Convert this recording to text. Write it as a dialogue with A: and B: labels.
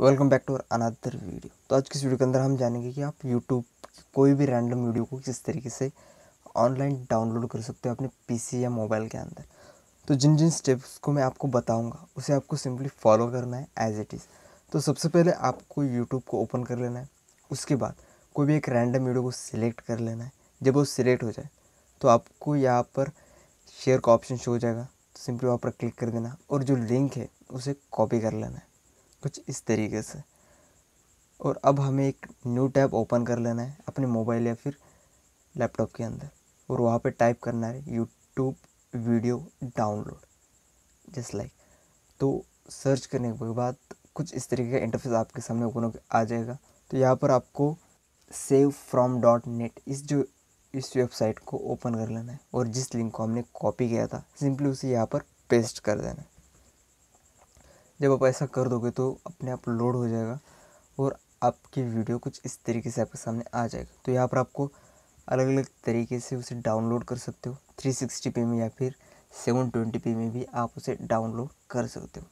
A: Welcome back to another video. तो आज की इस वीडियो के अंदर हम जानेंगे कि आप यूट्यूब कोई भी रैंडम वीडियो को किस तरीके से ऑनलाइन डाउनलोड कर सकते हो अपने पीसी या मोबाइल के अंदर। तो जिन जिन स्टेप्स को मैं आपको बताऊँगा, उसे आपको सिंपली फॉलो करना है एज इट इज़ तो सबसे पहले आपको यूट्यूब को ओपन कर लेना है। उसके बाद कोई भी एक रैंडम वीडियो को सिलेक्ट कर लेना है। जब वो सिलेक्ट हो जाए तो आपको यहाँ पर शेयर का ऑप्शन शो हो जाएगा। तो सिंपली वहाँ पर क्लिक कर देना। और जो लिंक है, उसे कॉपी कर लेना है। कुछ इस तरीके से। और अब हमें एक न्यू टैब ओपन कर लेना है अपने मोबाइल या फिर लैपटॉप के अंदर। और वहाँ पे टाइप करना है YouTube video download just like तो सर्च करने के बाद कुछ इस तरीके का इंटरफेस आपके सामने ओपन आ जाएगा। तो यहाँ पर आपको सेव फ्रॉम डॉट नेट इस जो, इस वेबसाइट को ओपन कर लेना है। और जिस लिंक को हमने कॉपी किया था सिंपली उसे यहाँ पर पेस्ट कर देना है। जब आप ऐसा कर दोगे तो अपने आप लोड हो जाएगा और आपकी वीडियो कुछ इस तरीके से आपके सामने आ जाएगा। तो यहाँ पर आपको अलग अलग तरीके से उसे डाउनलोड कर सकते हो। थ्री सिक्सटी पी में या फिर सेवन ट्वेंटी पी में भी आप उसे डाउनलोड कर सकते हो।